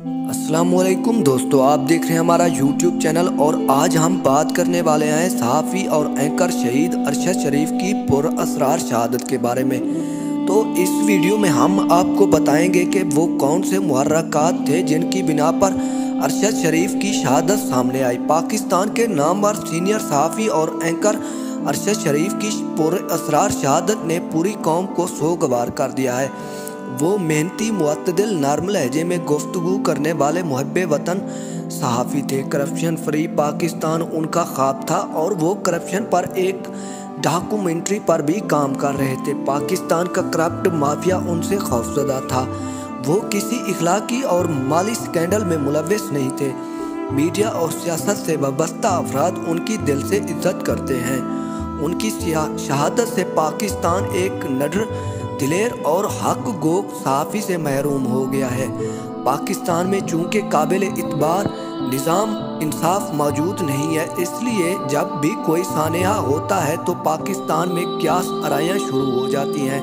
असलकुम दोस्तों, आप देख रहे हैं हमारा यूट्यूब चैनल और आज हम बात करने वाले हैं सहाफ़ी और एंकर शहीद अरशद शरीफ की पुरअसरार शहादत के बारे में। तो इस वीडियो में हम आपको बताएँगे कि वो कौन से मुहर्रकात थे जिनकी बिना पर अरशद शरीफ की शहादत सामने आई। पाकिस्तान के नामवर सीनियर सहाफ़ी और एंकर अरशद शरीफ की पुरअसरार शहादत ने पूरी कौम को सोगवार कर दिया है। वो मेहनती मतदिल नरम लहजे में गुफ्तु करने वाले मुहब वतन सहाफ़ी थे। करप्शन फ्री पाकिस्तान उनका ख्वाब था और वो करप्शन पर एक डॉक्यूमेंट्री पर भी काम कर रहे थे। पाकिस्तान का करप्ट माफिया उनसे खौफजदा था। वो किसी इखलाकी और माली स्कैंडल में मुलविस नहीं थे। मीडिया और सियासत से वाबस्ता अफराद उनकी दिल से इज़्ज़त करते हैं। उनकी शहादत से पाकिस्तान एक नडर दिलेर और हक गो साफ़ी से महरूम हो गया है। पाकिस्तान में चूँकि काबिल इतबार, निज़ाम इंसाफ मौजूद नहीं है, इसलिए जब भी कोई सानहा होता है तो पाकिस्तान में क्यास आराइयाँ शुरू हो जाती हैं।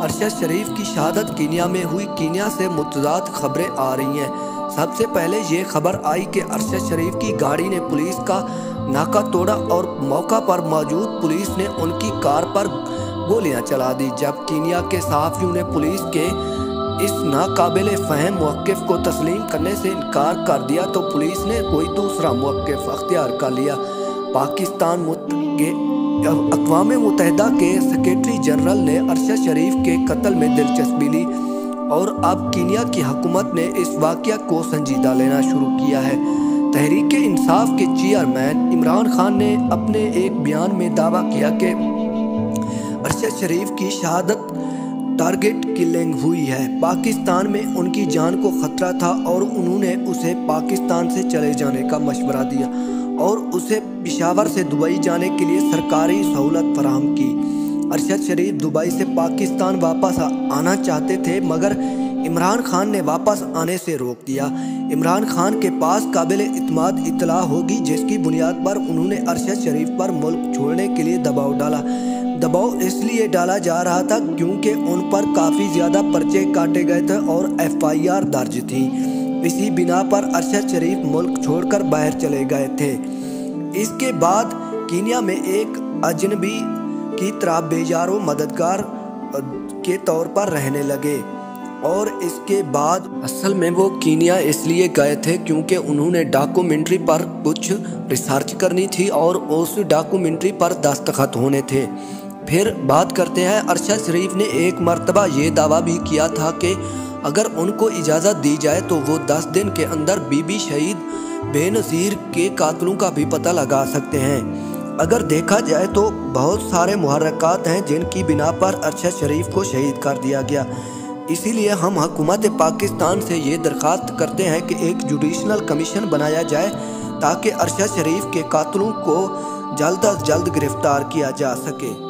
अरशद शरीफ की शहादत कीनिया में हुई। कीनिया से मुतजाद खबरें आ रही हैं। सबसे पहले ये खबर आई कि अरशद शरीफ की गाड़ी ने पुलिस का नाका तोड़ा और मौका पर मौजूद पुलिस ने उनकी कार पर गोलियाँ चला दी, जब कीनिया के सहाफ़ियों ने पुलिस के इस नाकाबिल फ़हम मौक़ को तस्लीम करने से इनकार कर दिया तो पुलिस ने कोई दूसरा मौक़ अख्तियार कर लिया। पाकिस्तान अकवा मुतहदा के सेक्रेटरी जनरल ने अरशद शरीफ के कत्ल में दिलचस्पी ली, और अब कीनिया की हुकूमत ने इस वाक़ को संजीदा लेना शुरू किया है। तहरीक इंसाफ के चेयरमैन इमरान खान ने अपने एक बयान में दावा किया कि अरशद शरीफ की शहादत टारगेट किलिंग हुई है। पाकिस्तान में उनकी जान को ख़तरा था और उन्होंने उसे पाकिस्तान से चले जाने का मशवरा दिया और उसे पिशावर से दुबई जाने के लिए सरकारी सहूलत फराहम की। अरशद शरीफ दुबई से पाकिस्तान वापस आना चाहते थे, मगर इमरान खान ने वापस आने से रोक दिया। इमरान खान के पास काबिल इतमाद इतला होगी, जिसकी बुनियाद पर उन्होंने अरशद शरीफ पर मुल्क छोड़ने के लिए दबाव डाला। दबाव इसलिए डाला जा रहा था क्योंकि उन पर काफ़ी ज़्यादा पर्चे काटे गए थे और एफआईआर दर्ज थी। इसी बिना पर अरशद शरीफ मुल्क छोड़कर बाहर चले गए थे। इसके बाद कीनिया में एक अजनबी की तरह बेजारो मददगार के तौर पर रहने लगे और इसके बाद असल में वो कीनिया इसलिए गए थे क्योंकि उन्होंने डॉक्यूमेंट्री पर कुछ रिसर्च करनी थी और उस डॉक्यूमेंट्री पर दस्तखत होने थे। फिर बात करते हैं। अरशद शरीफ ने एक मरतबा ये दावा भी किया था कि अगर उनको इजाज़त दी जाए तो वो दस दिन के अंदर बीबी शहीद बेनज़ीर के कातलों का भी पता लगा सकते हैं। अगर देखा जाए तो बहुत सारे मुहरक़ात हैं जिनकी बिना पर अरशद शरीफ को शहीद कर दिया गया। इसीलिए हम हुकूमत पाकिस्तान से ये दरख्वास्त करते हैं कि एक जुडिशनल कमीशन बनाया जाए ताकि अरशद शरीफ के कातलों को जल्द अज जल्द गिरफ़्तार किया जा सके।